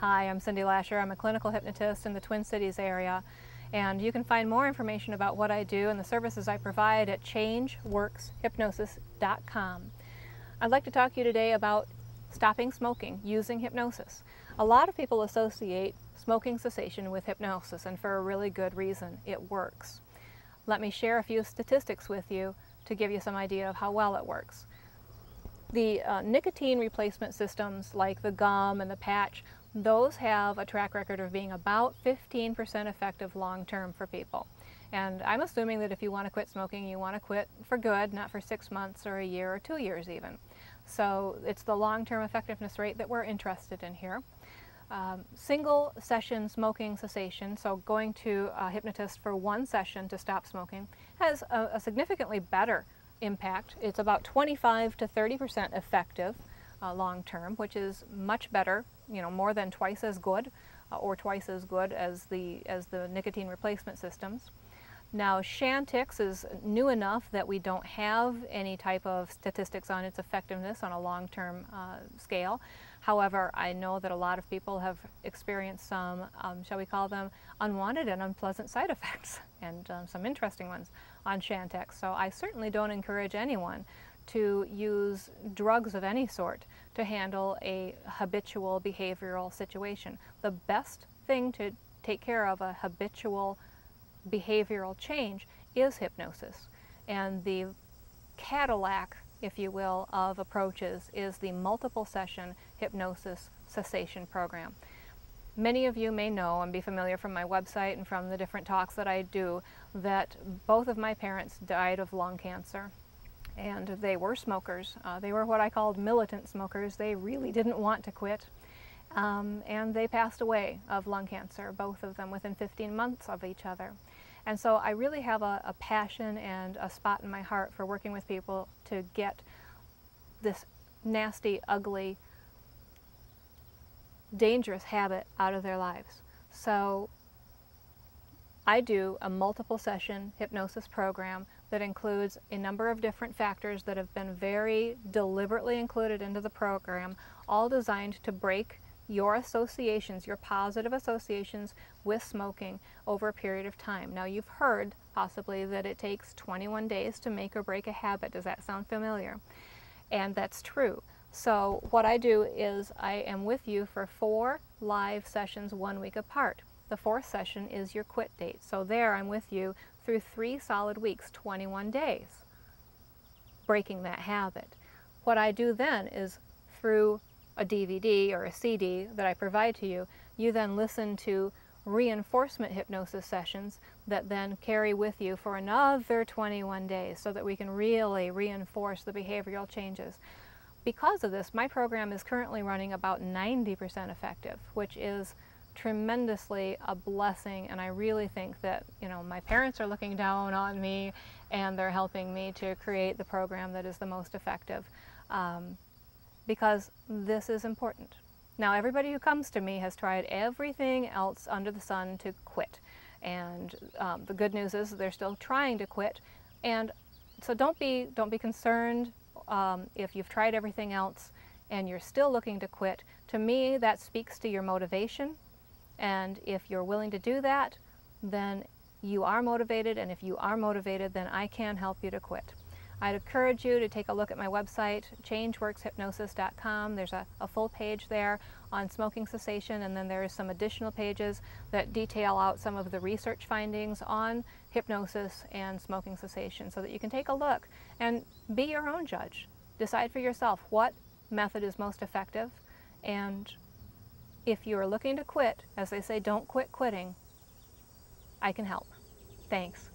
Hi, I'm Cindy Lasher. I'm a clinical hypnotist in the Twin Cities area. And you can find more information about what I do and the services I provide at changeworkshypnosis.com. I'd like to talk to you today about stopping smoking using hypnosis. A lot of people associate smoking cessation with hypnosis, and for a really good reason. It works. Let me share a few statistics with you to give you some idea of how well it works. The uh, nicotine replacement systems like the gum and the patch, those have a track record of being about 15% effective long term for people. And I'm assuming that if you want to quit smoking, you want to quit for good, not for six months or a year or two years even. So it's the long-term effectiveness rate that we're interested in here. Um, single session smoking cessation, so going to a hypnotist for one session to stop smoking, has a, a significantly better impact. It's about 25 to 30 percent effective uh, long term, which is much better, you know, more than twice as good uh, or twice as good as the, as the nicotine replacement systems. Now, Chantix is new enough that we don't have any type of statistics on its effectiveness on a long-term uh, scale. However, I know that a lot of people have experienced some, um, shall we call them, unwanted and unpleasant side effects, and um, some interesting ones on Chantix. So I certainly don't encourage anyone to use drugs of any sort to handle a habitual behavioral situation. The best thing to take care of a habitual behavioral change is hypnosis. And the Cadillac, if you will, of approaches is the multiple session hypnosis cessation program. Many of you may know and be familiar from my website and from the different talks that I do that both of my parents died of lung cancer and they were smokers. Uh, they were what I called militant smokers. They really didn't want to quit. Um, and they passed away of lung cancer, both of them within 15 months of each other. And so I really have a, a passion and a spot in my heart for working with people to get this nasty, ugly, dangerous habit out of their lives. So I do a multiple session hypnosis program that includes a number of different factors that have been very deliberately included into the program, all designed to break your associations, your positive associations with smoking over a period of time. Now you've heard possibly that it takes 21 days to make or break a habit. Does that sound familiar? And that's true. So what I do is I am with you for four live sessions one week apart. The fourth session is your quit date. So there I'm with you through three solid weeks, 21 days, breaking that habit. What I do then is through a DVD or a CD that I provide to you, you then listen to reinforcement hypnosis sessions that then carry with you for another 21 days so that we can really reinforce the behavioral changes. Because of this, my program is currently running about 90% effective, which is tremendously a blessing and I really think that you know my parents are looking down on me and they're helping me to create the program that is the most effective. Um, because this is important. Now everybody who comes to me has tried everything else under the sun to quit. And um, the good news is they're still trying to quit. And so don't be, don't be concerned um, if you've tried everything else and you're still looking to quit. To me, that speaks to your motivation. And if you're willing to do that, then you are motivated. And if you are motivated, then I can help you to quit. I'd encourage you to take a look at my website, changeworkshypnosis.com. There's a, a, full page there on smoking cessation, and then there's some additional pages that detail out some of the research findings on hypnosis and smoking cessation so that you can take a look and be your own judge. Decide for yourself what method is most effective, and if you're looking to quit, as they say, don't quit quitting, I can help. Thanks.